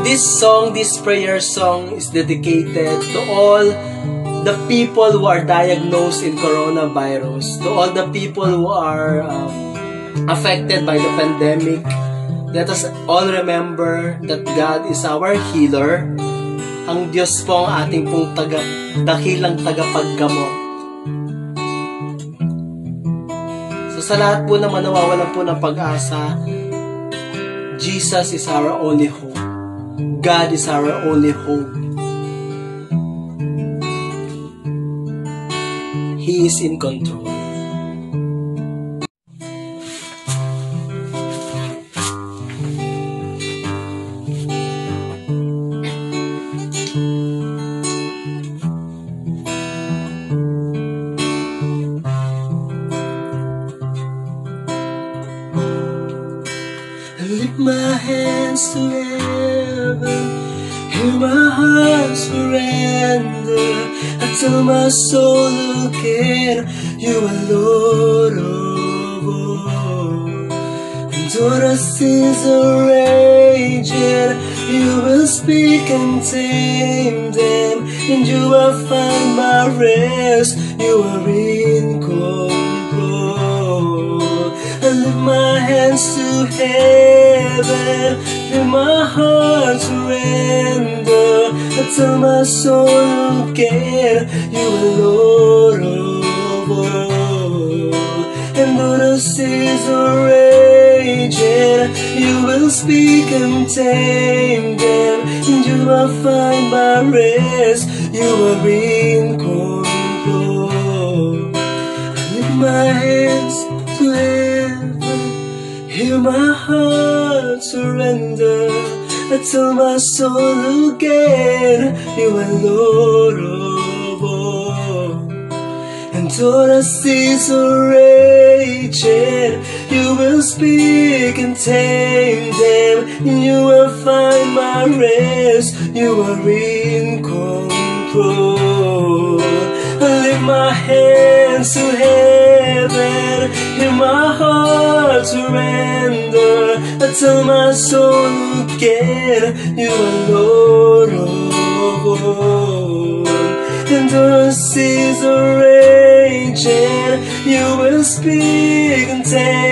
This song, this prayer song is dedicated to all the people who are diagnosed in coronavirus, to all the people who are um, affected by the pandemic. Let us all remember that God is our healer. Ang Diyos po ang ating pong taga, dakilang tagapaggamot. So sa lahat po na manawawalan po ng pag-asa, Jesus is our only hope. God is our only hope. He is in control. Lift my hands to heaven, hear my heart surrender. I tell my soul again, you are Lord of all. And all the sins are raging, you will speak and tame them, and you will find my rest. You are in control. I lift my hands to heaven, feel my heart surrender. Tell my soul again, you are Lord of all. And though the seas are raging, you will speak and tame them, and you will find my rest. You are in control. I lift my hands to heaven, hear my heart surrender. I tell my soul again, you are Lord of all. And all the seas are raging, you will speak and tame them, and you will find my rest. You are in control. I lift my hands to heaven, hear my heart surrender. Tell my soul again, you are Lord of all. And the seas are raging, you will speak and tame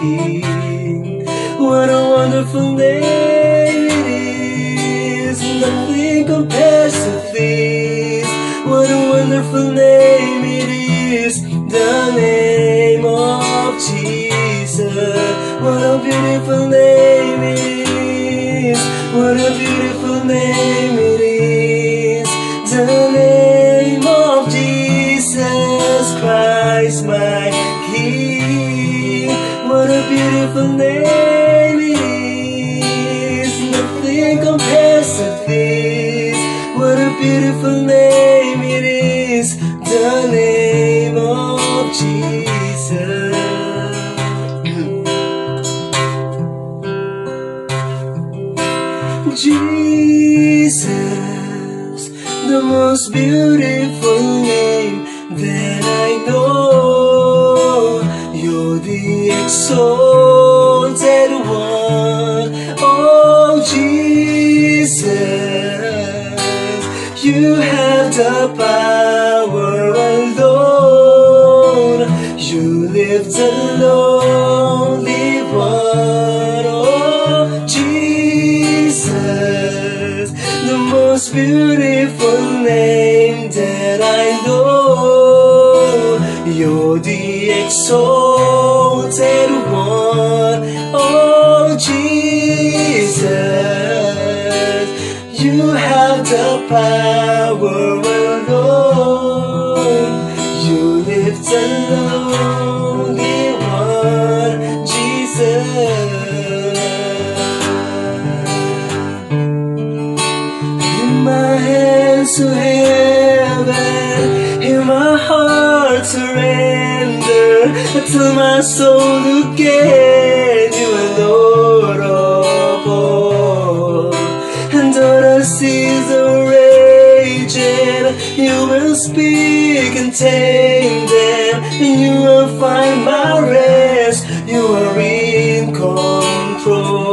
King. What a wonderful name it is. Nothing compares to this. What a wonderful name it is. The name of Jesus. What a beautiful name it is. What a beautiful name it is. The name of Jesus Christ, my the most beautiful name that I know. You're the exalted one, oh Jesus. You have the power alone. You lift the lonely one, oh Jesus, the most beautiful You're speak and tame them, and you will find my rest. You are in control.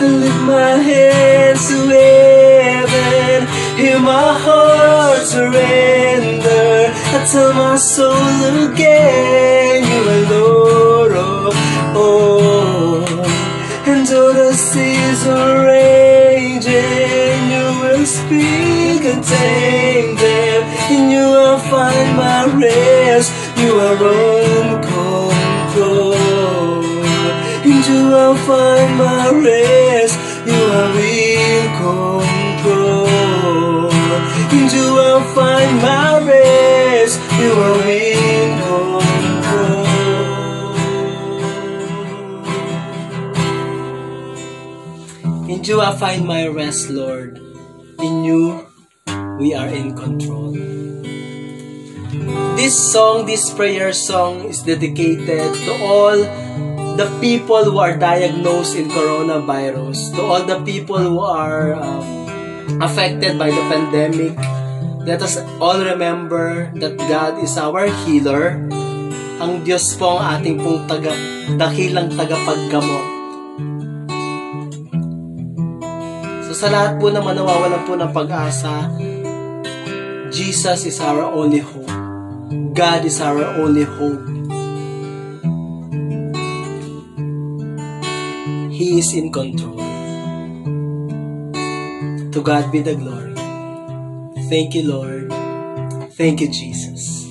Lift my hands to heaven, hear my heart surrender. I tell my soul again, you are Lord of all. And though the seas are raging, you will speak and tame rest. You are in control, you will find my rest. You are in control, you will find my rest. You are in control. In you I find my rest, Lord. In you we are in control. This song, this prayer song is dedicated to all the people who are diagnosed in coronavirus, to all the people who are um, affected by the pandemic. Let us all remember that God is our healer. Ang Diyos po ang ating pong taga, dakilang tagapaggamot. So sa lahat po na manawawalan po ng pag-asa, Jesus is our only hope. God is our only hope. He is in control. To God be the glory. Thank you, Lord. Thank you, Jesus.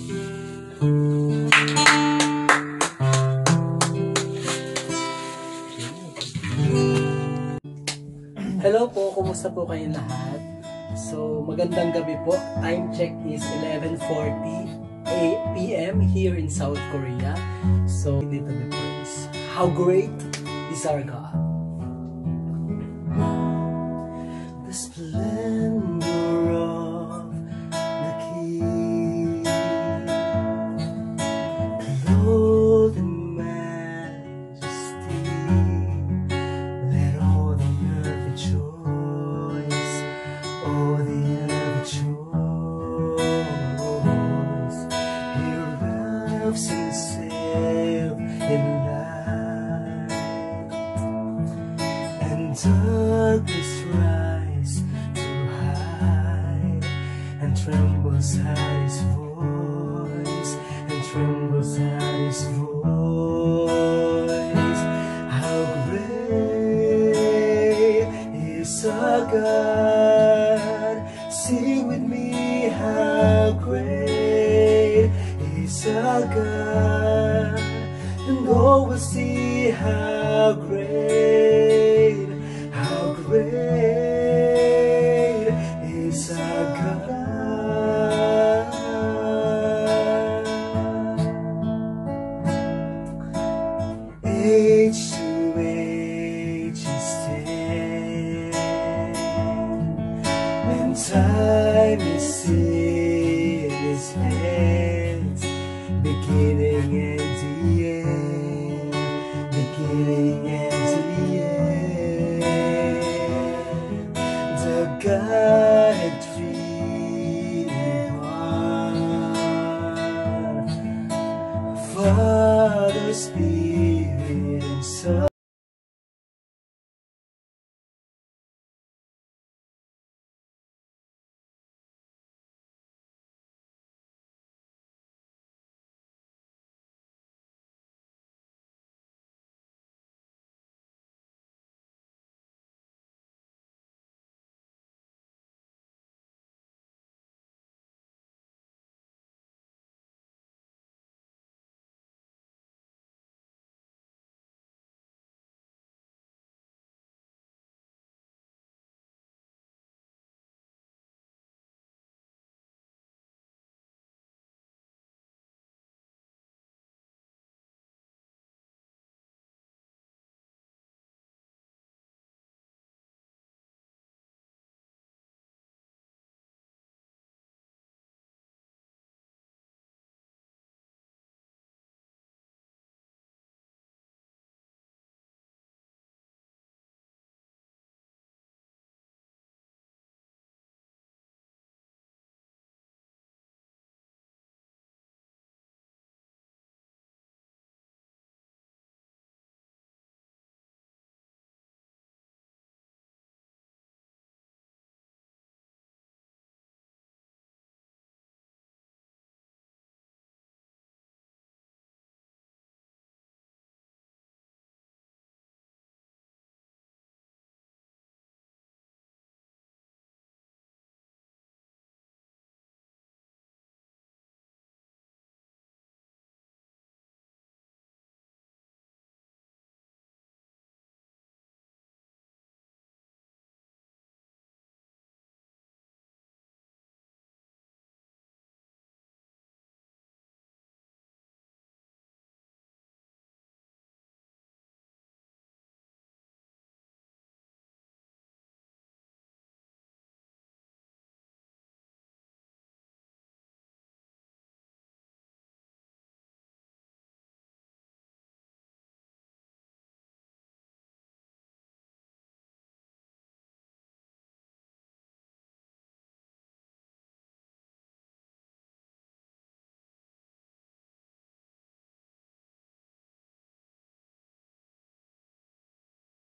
Hello po, kumusta po kayo lahat? So, magandang gabi po. Time check is 11.40 p.m. here in South Korea. So, dito the praise. How great is our God. Darkness tries to hide, and trembles at his voice, and trembles at his voice. How great is our God? Sing with me, how great is our God? And all will see how great, time is in his hands, beginning and the end, beginning and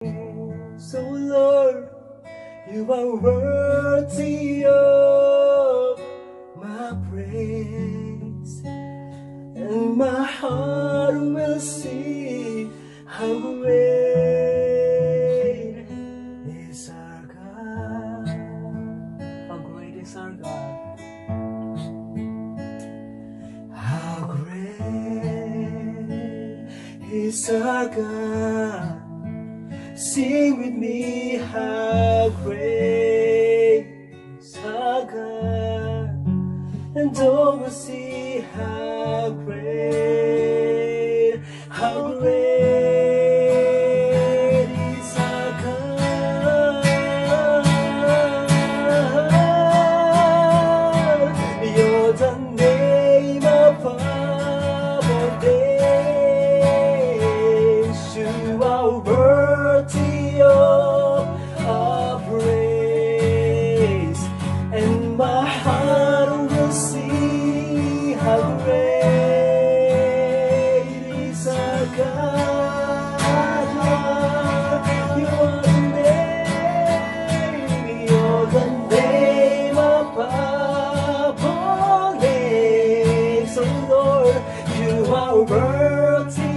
So Lord, you are worthy of my praise, and my heart will see how great is our God. How great is our God. How great is our God. Sing with me, how great is our God. And all are